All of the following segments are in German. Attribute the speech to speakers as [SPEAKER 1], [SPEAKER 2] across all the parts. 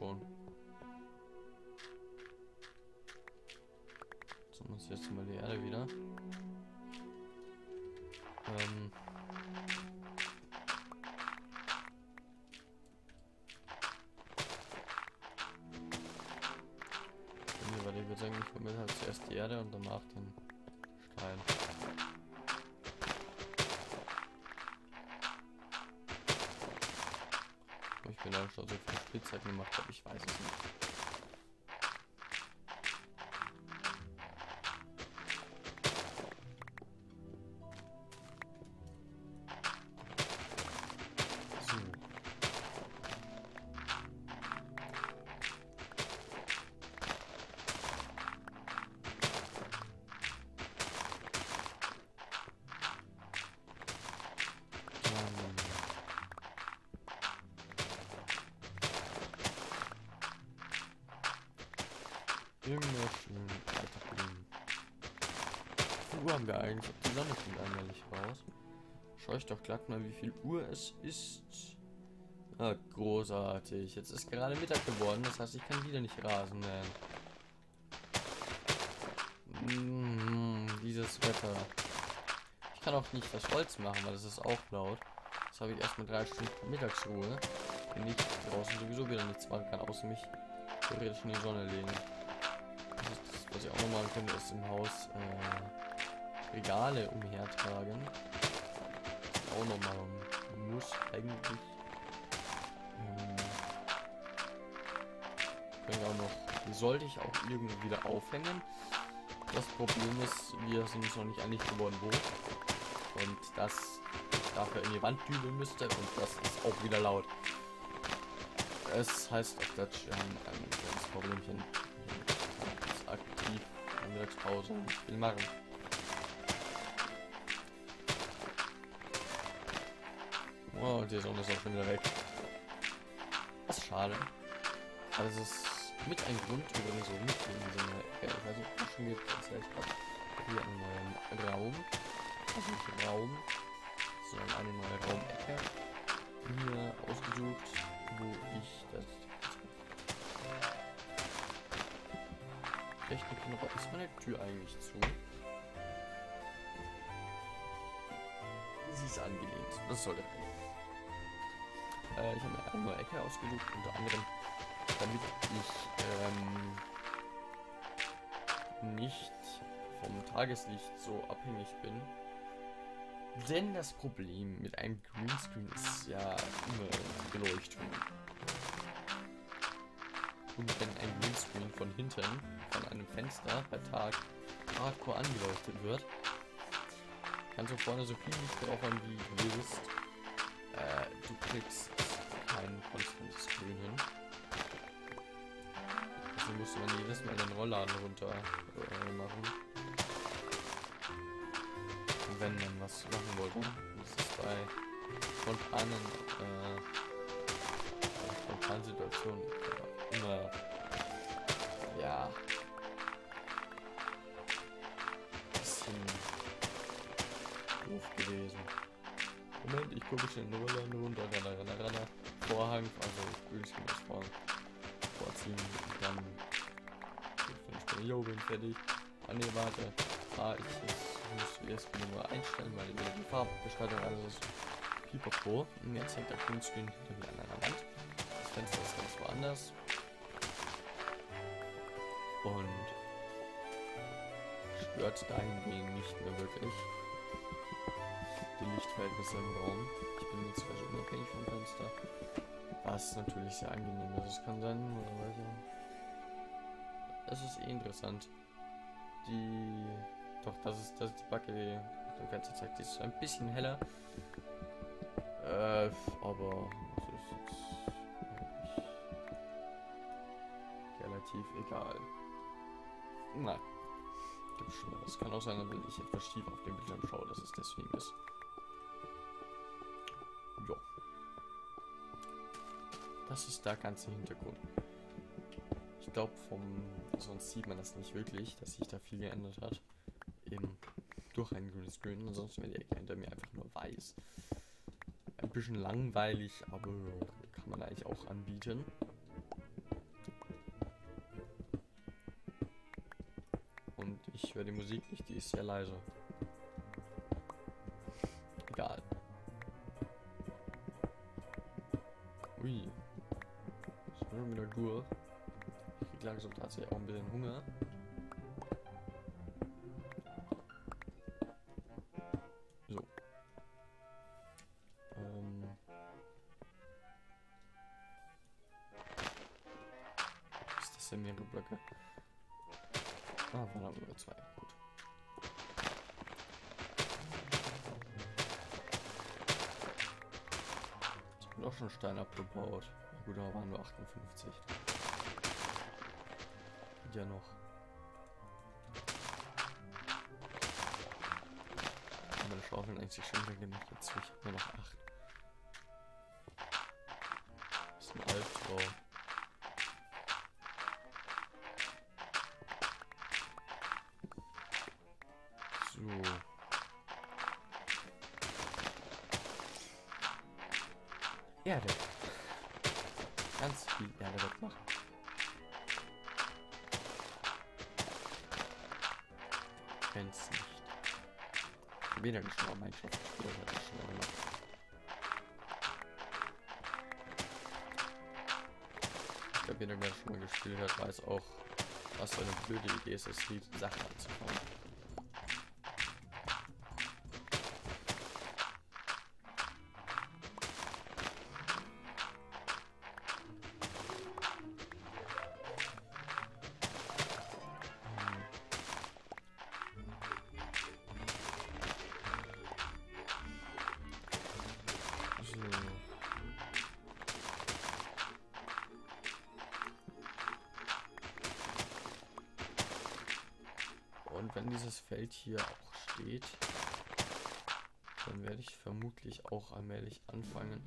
[SPEAKER 1] schon. So, muss jetzt mal die Erde wieder. Ich bin da schon so viel Spielzeit gemacht habe, ich weiß es nicht. Wie viel Uhr haben wir eigentlich? Die Sonne kommt allmählich raus. Schau ich doch glatt mal, wie viel Uhr es ist. Ah, großartig. Jetzt ist gerade Mittag geworden, das heißt, ich kann wieder nicht Rasen mähen. Mm, dieses Wetter. Ich kann auch nicht das Holz machen, weil das ist auch laut. Jetzt habe ich erstmal drei Stunden Mittagsruhe. Wenn ich draußen sowieso wieder nichts machen kann, außer mich theoretisch in die Sonne legen. Was ich auch noch machen könnte, ist im Haus äh, Regale umhertragen. Auch noch machen muss eigentlich. Ähm, ich auch noch. Die sollte ich auch irgendwie wieder aufhängen. Das Problem ist, wir sind uns noch nicht einig geworden, wo. Und das dafür in die Wand dübeln müsste und das ist auch wieder laut. Es heißt auf Deutsch ähm, ein kleines Problemchen. Mittagspause und will machen. Oh, die Sonne ist auch schon wieder weg. Das ist schade. Aber das ist mit ein Grund übrigens so mit in diesem Ecke. Ich weiß nicht, ob schon geht, das heißt, hier einen neuen Raum. Also nicht Raum, sondern eine neue Raumecke mir ausgesucht, wo ich das Technikknochen ist meine Tür eigentlich zu. Sie ist angelehnt. Das sollte reichen. Äh, ich habe mir eine neue Ecke ausgesucht, unter anderem, damit ich ähm, nicht vom Tageslicht so abhängig bin. Denn das Problem mit einem Greenscreen ist ja immer Beleuchtung. Und wenn ein Greenscreen von hinten, von einem Fenster bei Tag hardcore angeleuchtet wird, kannst du vorne so viel Licht drauf haben, wie du willst. Äh, du kriegst kein konstantes Grün hin. Also musst du dann jedes Mal den Rollladen runter äh, machen. Und wenn man was machen wollte, ist bei spontanen, äh, Situationen äh, immer, ja, bisschen doof gewesen. Moment, ich gucke schnell den Rollladen runter, renner, renner, renner. Vorhang, also Grünscreen das Vorhang vorziehen dann ich jo, bin fertig. Ah ne, warte. Ah, ich, ich muss erst nur einstellen, weil die Farbgestaltung alles ist pipapo. Und jetzt hängt der Greenscreen hinter mir an einer Wand. Das Fenster ist ganz woanders. Und stört dahingehend nicht mehr wirklich die Lichtverhältnisse im Raum. Ich bin jetzt quasi unabhängig vom Fenster. Was natürlich sehr angenehm ist. Es kann sein, also es ist eh interessant. Die. Doch, das ist, das ist die Backe, die auf dem Fenster zeigt. Die ist ein bisschen heller. Äh, aber es ist jetzt relativ egal. Nein. Gibt schon. Es kann auch sein, wenn ich etwas schief auf dem Bildschirm schaue, dass es deswegen ist. Jo. Das ist der ganze Hintergrund. Ich glaube, vom sonst sieht man das nicht wirklich, dass sich da viel geändert hat. Eben durch einen Greenscreen. Ansonsten wäre die Ecke hinter mir einfach nur weiß. Ein bisschen langweilig, aber kann man eigentlich auch anbieten. Ich höre die Musik nicht, die ist sehr leise. Egal. Ui. Sind wir wieder durch. Ich krieg langsam tatsächlich auch ein bisschen Hunger. Auch schon Stein abgebaut. Ja, gut, aber waren nur 58. Und ja noch. Meine Schaufeln eigentlich schon wieder gemacht dazu. Ich habe nur noch 8. Erde. Ganz viel Erde wegmachen. Kenn's nicht. Weder schon mal Minecraft gespielt, hat das schon mal gemacht. Ich glaube, jeder, der schon mal gespielt hat, weiß auch, was für eine blöde Idee ist, das Lied Sachen anzufangen. Und wenn dieses Feld hier auch steht, dann werde ich vermutlich auch allmählich anfangen,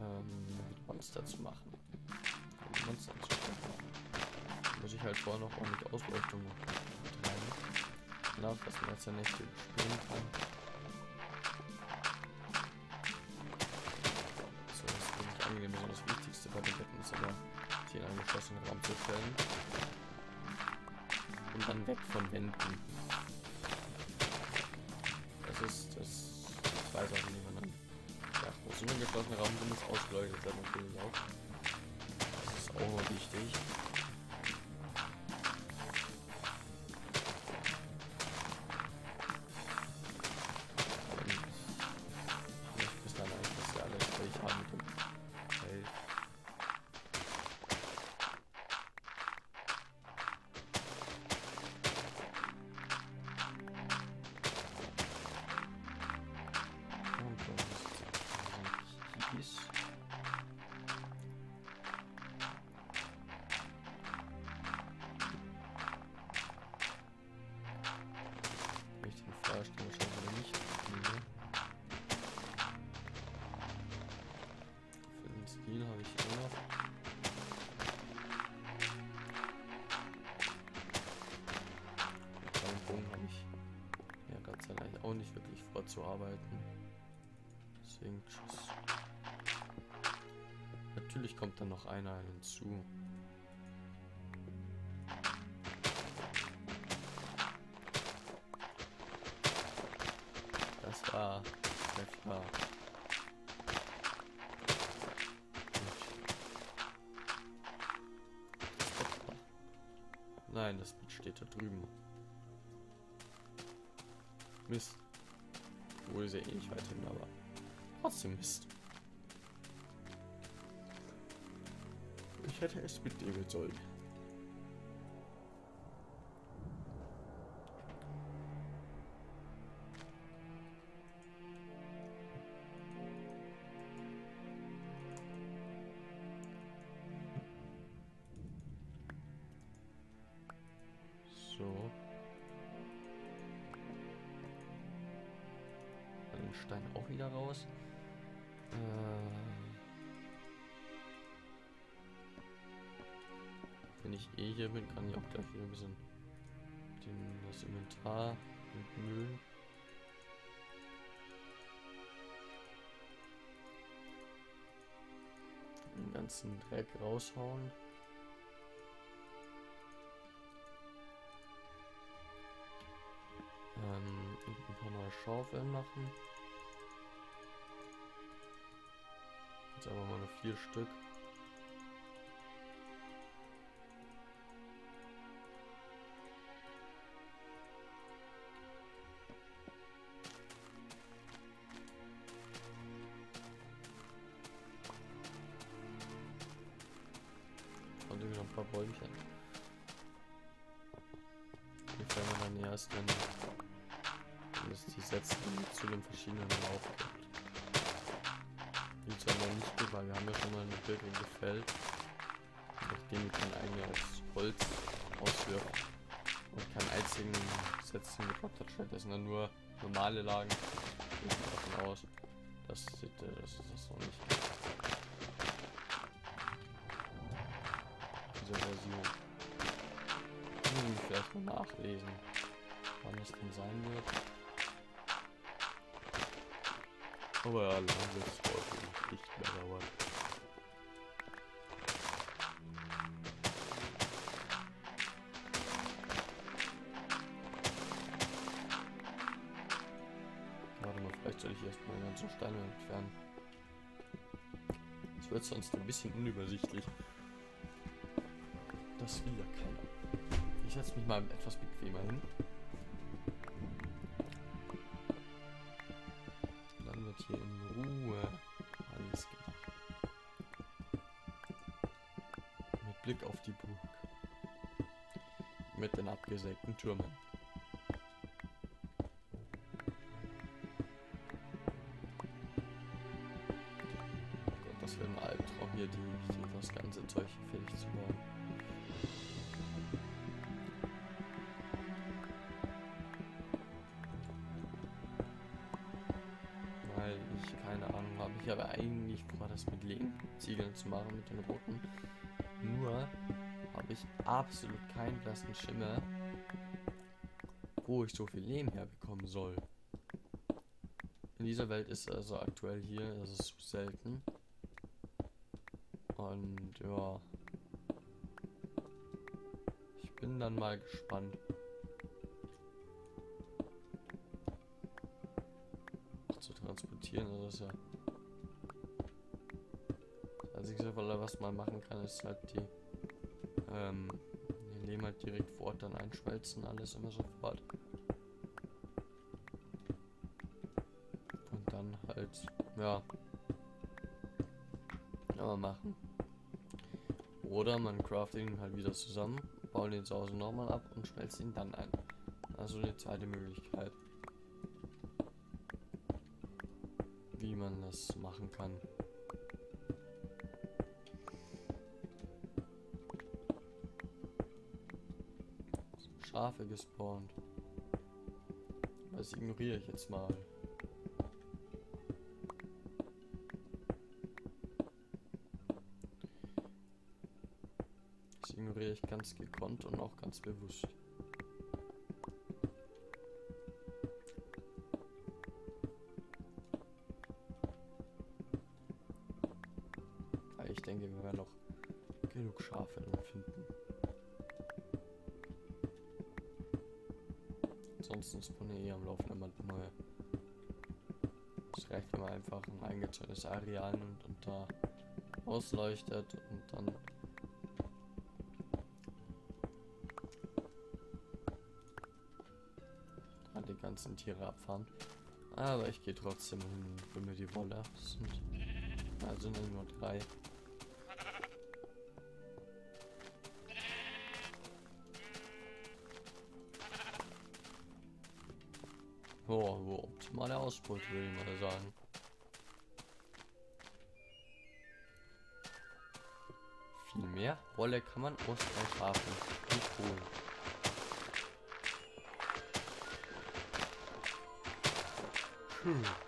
[SPEAKER 1] ähm, Monster zu machen. Um Monster zu schaffen. Muss ich halt vorher noch ordentlich Ausleuchtung betreiben. Danach, dass man ja Nächte spielen kann. Das ist wirklich angenehm. So das Wichtigste bei den Betten ist aber, sie in einen geschlossenen Raum zu stellen. Und dann weg von Wänden. Das ist, das, ich weiß auch man ja, wo so ein geschlossener Raum drin ist, ausgeleuchtet wird natürlich auch. Das ist auch noch wichtig. Wirklich vorzuarbeiten. Deswegen tschüss. Natürlich kommt dann noch einer hinzu. Das war sehr klar. Nein, das steht da drüben. Mist. Wohl sehr ähnlich weit hin, aber trotzdem Mist. Ich hätte es mitnehmen sollen. Stein auch wieder raus. Äh, wenn ich eh hier bin, kann ich auch gleich wieder ein bisschen den, das Inventar entmüllen. Den ganzen Dreck raushauen. Ähm, ein paar neue Schaufeln machen. Jetzt aber mal nur vier Stück. Und irgendwie noch ein paar Bäumchen. Die fällen wir dann erst, wenn, es die Sätze zu den verschiedenen Lauf gibt. Zwar noch nicht gut, weil wir haben ja schon mal eine Birke gefällt. Nachdem die kein eigenes Holz auswirft. Und keinen einzigen Sätzchen gedroppt hat, das sind dann nur normale Lagen. Ich gehe davon aus, dass, dass das noch nicht gibt. dieser Version. Hm, vielleicht mal nachlesen, wann das denn sein wird. Aber ja, lange heute nicht mehr dauern. Warte mal, vielleicht soll ich erstmal ganze Steine entfernen. Es wird sonst ein bisschen unübersichtlich. Das will ja keiner. Ich setze mich mal etwas bequemer hin. Blick auf die Burg. Mit den abgesägten Türmen. Gott, das wird ein Albtraum hier, die, die, das ganze Zeug hier fertig zu bauen. Weil ich keine Ahnung habe. Ich habe eigentlich vor, das mit Lehmziegeln zu machen, mit den roten. Nur habe ich absolut keinen blassen Schimmer, wo ich so viel Lehm herbekommen soll. In dieser Welt ist also aktuell hier, das ist so selten. Und ja. Ich bin dann mal gespannt. Auch zu transportieren, das ist ja. Einzige, was man machen kann, ist halt die. Ähm, den Lehm halt direkt vor Ort dann einschmelzen, alles immer sofort. Und dann halt, ja. Aber machen. Oder man craftet ihn halt wieder zusammen, baut den zu Hause nochmal ab und schmelzt ihn dann ein. Also eine zweite Möglichkeit. Wie man das machen kann. Schafe gespawnt. Das ignoriere ich jetzt mal. Das ignoriere ich ganz gekonnt und auch ganz bewusst. Ich denke, wir werden noch genug Schafe finden. Ansonsten spawnen eh am Laufen immer neue. Es reicht, wenn man einfach ein eingezäuntes Areal nimmt und da ausleuchtet und dann dann die ganzen Tiere abfahren. Aber ich gehe trotzdem hin hol mir die Wolle. Das sind also nur drei. Ausbeute, würde ich mal sagen. Viel mehr Wolle kann man aus drei Schafen nicht holen. Hm.